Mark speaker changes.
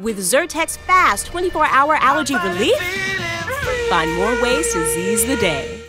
Speaker 1: With Zyrtex Fast 24 hour allergy relief, find more ways to seize the day.